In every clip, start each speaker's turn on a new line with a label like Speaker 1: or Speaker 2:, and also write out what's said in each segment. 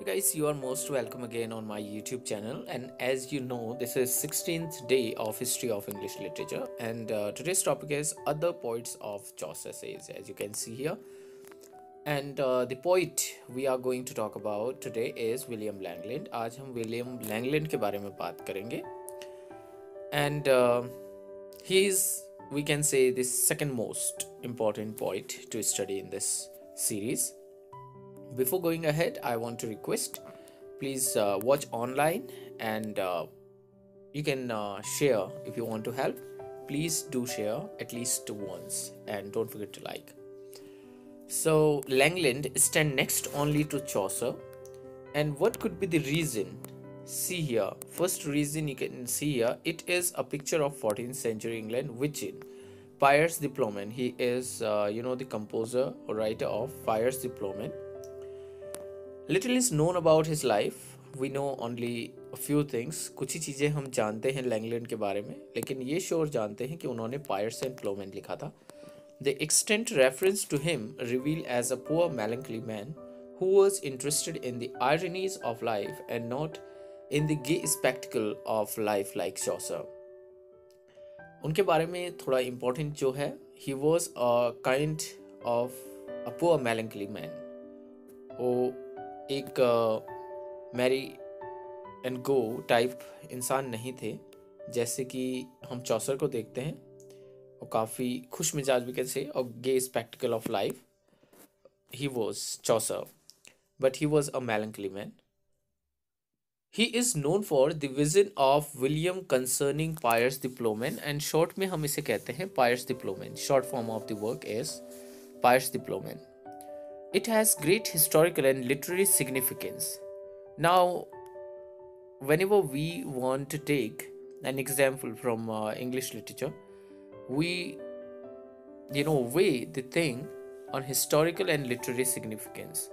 Speaker 1: Hey guys you are most welcome again on my youtube channel. And as you know this is 16th day of history of english literature. And uh, today's topic is other poets of chaucer essays as you can see here. And uh, the poet we are going to talk about today is william langland. aaj hum william langland ke bare mein and uh, he is we can say the second most important poet to study in this series. Before going ahead, I want to request please uh, watch online and uh, you can uh, share if you want to help. Please do share at least once and don't forget to like. So, Langland stand next only to Chaucer. And what could be the reason? See here, first reason you can see here, it is a picture of 14th century England, which in Piers the Plowman, he is, uh, you know, the composer or writer of Piers the Plowman little is known about his life we know only few things कुछ ही चीज़ें हम जानते हैं Langland के बारे में लेकिन ये श्योर जानते हैं कि उन्होंने पायर्स एंड प्लोमेन लिखा था the extent reference to him reveal as a poor melancholy man who was interested in the आयरनीज of life and not in the gay spectacle of life like चौसर उनके बारे में थोड़ा इम्पोर्टेंट जो है he was a kind of a poor melancholy man वो एक Mary and go type इंसान नहीं थे, जैसे कि हम चौसर को देखते हैं वो काफ़ी खुश मिजाज भी कैसे और gay spectacle of life he was Chaucer but he was a melancholy man he is known for the vision of William concerning Piers the plowman and short में हम इसे कहते हैं Piers the plowman short form of the work is Piers the plowman It has great historical and literary significance. Now, whenever we want to take an example from uh, English literature, we, you know, weigh the thing on historical and literary significance.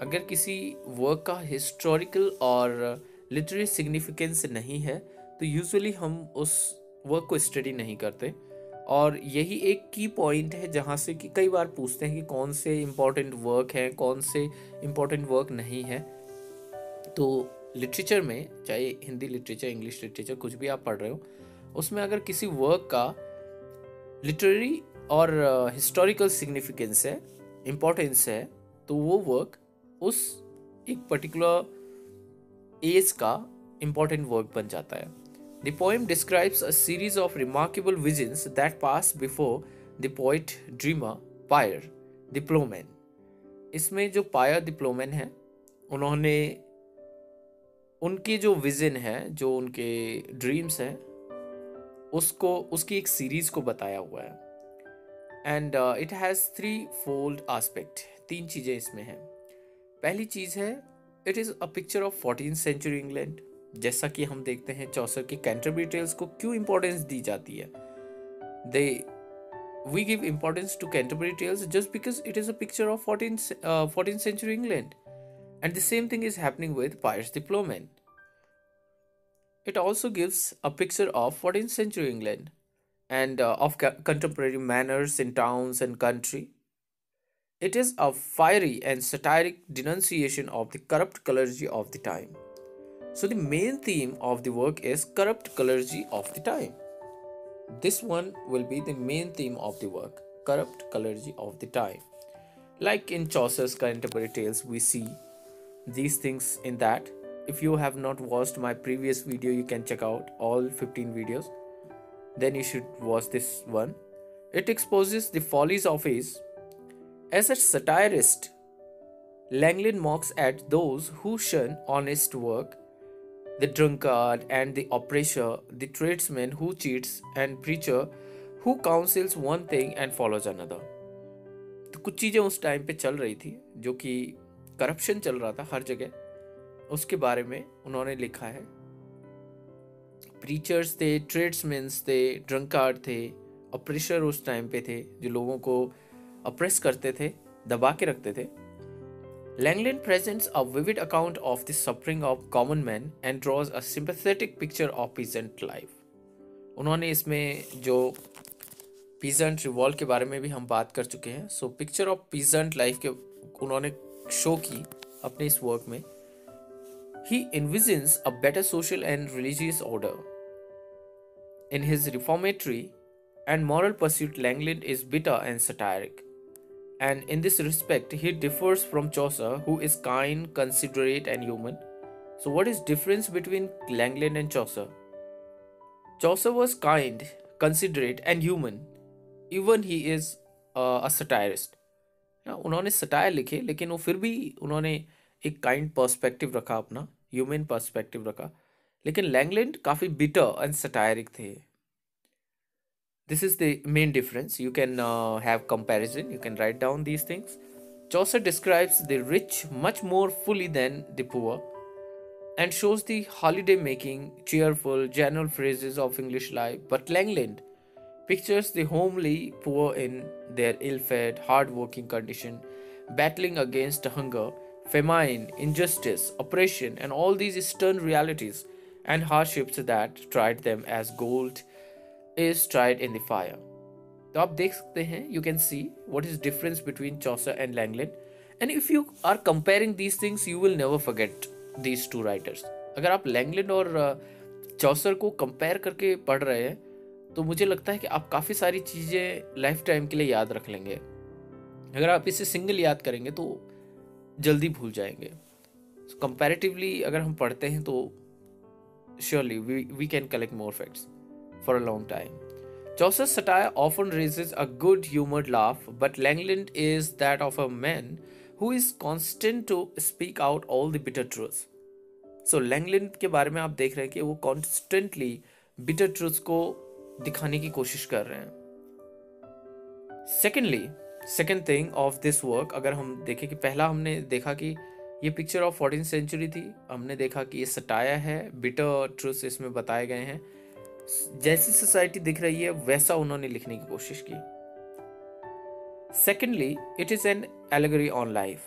Speaker 1: अगर किसी work का historical और literary significance नहीं है तो usually हम उस work को स्टडी नहीं करते और यही एक की पॉइंट है जहाँ से कि कई बार पूछते हैं कि कौन से इम्पोर्टेंट वर्क हैं कौन से इम्पोर्टेंट वर्क नहीं है। तो लिटरेचर में चाहे हिंदी लिटरेचर इंग्लिश लिटरेचर कुछ भी आप पढ़ रहे हो उसमें अगर किसी वर्क का लिटरेरी और हिस्टोरिकल uh, सिग्निफिकेंस है इम्पोर्टेंस है तो वो वर्क उस एक पर्टिकुलर एज का इम्पोर्टेंट वर्क बन जाता है। The poem describes a series of remarkable visions that pass before the poet, dreamer Piers the plowman इसमें जो पायर डिप्लोमैन है, उन्होंने उनकी जो विजन है, जो उनके ड्रीम्स हैं, उसको, उसकी एक सीरीज़ को बताया हुआ है। And it has three fold aspect तीन चीज़ें इसमें हैं। पहली चीज़ है it is a picture of fourteen century England जैसा कि हम देखते हैं चौसर के Canterbury we give importance to Canterbury Tales just because it is a picture of 14th, uh, century England. And the same thing is happening with Piers the Plowman. It also gives a picture of 14th century England and uh, of contemporary manners in towns and country. It is a fiery and satiric denunciation of the corrupt clergy of the time. So the main theme of the work is corrupt clergy of the time. This one will be the main theme of the work, corrupt clergy of the time. Like in Chaucer's Canterbury Tales, we see these things in that. If you have not watched my previous video, you can check out all 15 videos. Then you should watch this one. It exposes the follies of his. As a satirist, Langland mocks at those who shun honest work the drunkard and the oppressor, the tradesman who cheats, and preacher who counsels one thing and follows another. तो कुछ चीज़ें उस time पे चल रही थी जो कि करप्शन चल रहा था हर जगह। उसके बारे में उन्होंने लिखा है। प्रीचर्स थे ट्रेड्समैन्स थे ड्रंकार्ड थे ऑपरेशर उस टाइम पे थे जो लोगों को अप्रेस करते थे दबा के रखते थे। Langland presents a vivid account of the suffering of common men and draws a sympathetic picture of peasant life. उन्होंने इसमें जो पीजेंट रिवॉल्ट के बारे में भी हम बात कर चुके हैं so picture of peasant life के उन्होंने शो की अपने इस वर्क में He envisions a better social and religious order. In his reformatory and moral pursuit, Langland is bitter and satiric. And in this respect, he differs from Chaucer, who is kind, considerate, and human. So, what is difference between Langland and Chaucer? Chaucer was kind, considerate, and human. Even he is uh, a satirist. उन्होंने satire लिखे लेकिन वो फिर भी उन्होंने एक kind perspective रखा अपना ह्यूमन पर्सपेक्टिव रखा लेकिन लैंगलैंड काफ़ी बिटर एंड सटायरिक थे this is the main difference. You can uh, have comparison. You can write down these things. Chaucer describes the rich much more fully than the poor and shows the holiday making cheerful general phrases of english life but langland pictures the homely poor in their ill-fed hard-working condition battling against hunger famine, injustice, oppression, and all these stern realities and hardships that tried them as gold is tried in the fire. तो आप देख सकते हैं you can see what is difference between Chaucer and Langland and if you are comparing these things you will never forget these two writers अगर आप Langland और चौसर को compare करके पढ़ रहे हैं तो मुझे लगता है कि आप काफ़ी सारी चीज़ें लाइफ टाइम के लिए याद रख लेंगे। अगर आप इसे सिंगल याद करेंगे तो जल्दी भूल जाएँगे। कंपैरेटिवली so, अगर हम पढ़ते हैं तो surely we we can collect more facts for a long time Chaucer's satire often raises a good humored laugh, but Langland is that of a man who is constant to speak out all the bitter truths. So Langland के बारे में आप देख रहे हैं कि वो constantly bitter truths को दिखाने की कोशिश कर रहे हैं Secondly, second thing of this work अगर हम देखें कि पहला हमने देखा कि ये पिक्चर ऑफ़ फोर्टीन सेंचुरी थी हमने देखा कि ये सटाया है बिटर ट्रूथ इसमें बताए गए हैं जैसी सोसाइटी दिख रही है वैसा उन्होंने लिखने की कोशिश की secondly it is an allegory on life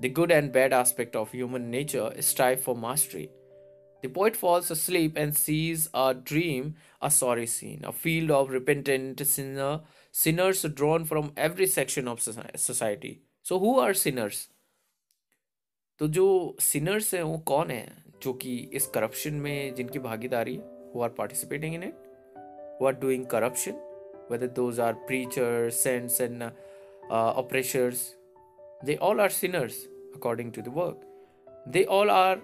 Speaker 1: the good and bad aspect of human nature strive for mastery The poet falls asleep and sees a dream, a sorry scene, a field of repentant sinner sinners drawn from every section of society. So who are sinners? तो जो sinners हैं वो कौन है जो कि इस corruption में जिनकी भागीदारी who are participating in it, who are doing corruption, whether those are preachers, saints, and uh, uh, oppressors, they all are sinners according to the work. They all are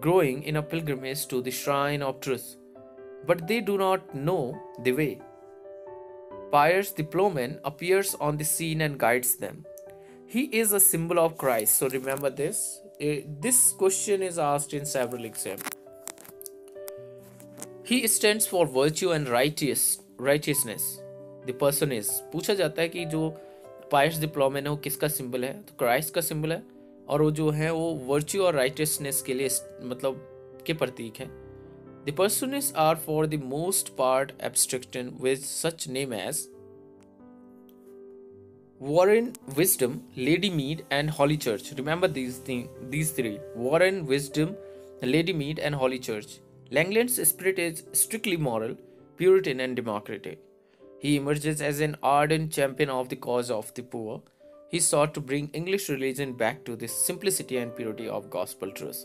Speaker 1: growing in a pilgrimage to the shrine of truth, but they do not know the way. Pius the appears on the scene and guides them. He is a symbol of Christ. So remember this. Eh, this question is asked in several exams. He stand for virtue and righteous righteousness the person is पूछा जाता है कि जो पायस डिप्लोमेन है वो किसका symbol है तो क्राइस्ट का सिंबल है और वो जो है वो वर्च्यू और राइटियसनेस के लिए मतलब के प्रतीक है the person are for the most part abstraction with such name as Warren Wisdom, Lady Meed, and Holy Church. Remember these thing, these three: Warren Wisdom, Lady Meed, and Holy Church. Langland's spirit is strictly moral, Puritan, and democratic. He emerges as an ardent champion of the cause of the poor. He sought to bring English religion back to the simplicity and purity of gospel truth.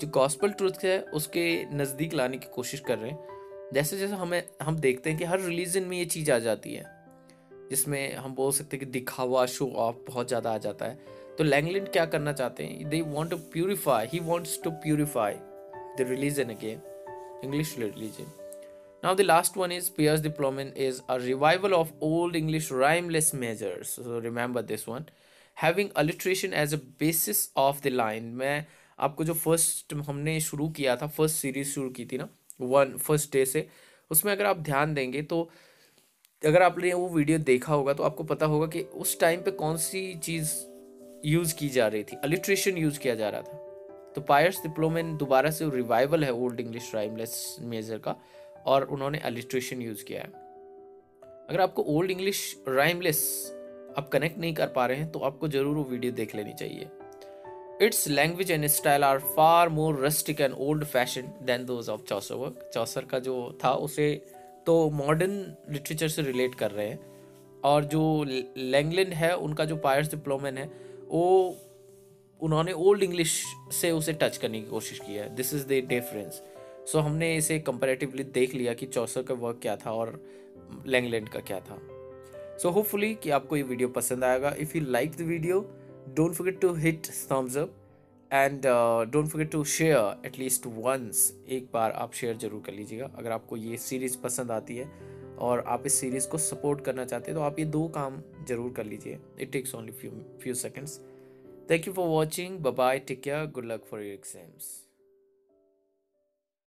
Speaker 1: जो gospel truth है उसके नज़दीक लाने की कोशिश कर रहे हैं जैसे जैसे हमें हम देखते हैं कि हर रिलीजन में ये चीज़ आ जाती है जिसमें हम बोल सकते हैं कि दिखावा शो ऑफ़ बहुत ज़्यादा आ जाता है तो लैंगलैंड क्या करना चाहते हैं they want to purify he wants to purify the religion again English religion Now, the last one is Pierce Diplomin is a revival of old English rhymeless measures. So, remember this one. Having alliteration as a basis of the line. मैं आपको जो first हमने शुरू किया था first series शुरू की थी ना वन फ़र्स्ट डे से, उसमें अगर आप ध्यान देंगे तो अगर आपने वो वीडियो देखा होगा तो आपको पता होगा कि उस टाइम पे कौन सी चीज़ यूज़ की जा रही थी अलिट्रेशन यूज़ किया जा रहा था तो पायर्स डिप्लोमेन दोबारा से रिवाइवल है ओल्ड इंग्लिश राइमलेस मेजर का, और उन्होंने अलिट्रेशन यूज़ किया है अगर आपको ओल्ड इंग्लिश राइमलेस आप कनेक्ट नहीं कर पा रहे हैं तो आपको ज़रूर वो वीडियो देख लेनी चाहिए it's language and style are far more rustic and old fashion than those of Chaucer work. Chaucer का जो था, उसे तो मॉडर्न लिटरेचर से रिलेट कर रहे हैं, और जो लैंगलैंड है, उनका जो पायर्स डिप्लोमेन है, वो उन्होंने ओल्ड इंग्लिश से उसे टच करने की कोशिश की है। This is the difference so हमने इसे कंपेरेटिवली देख लिया कि चौसर का वर्क क्या था और लैंगलैंड का क्या था। सो so होपफुली कि आपको ये वीडियो पसंद आएगा। If you like the video don't forget to hit thumbs up and don't forget to share at least once एक बार आप शेयर ज़रूर कर लीजिएगा। अगर आपको ये सीरीज़ पसंद आती है और आप इस सीरीज़ को सपोर्ट करना चाहते हैं तो आप ये दो काम ज़रूर कर लीजिए। It takes only few few seconds Thank you for watching. Bye bye. Take care. Good luck for your exams.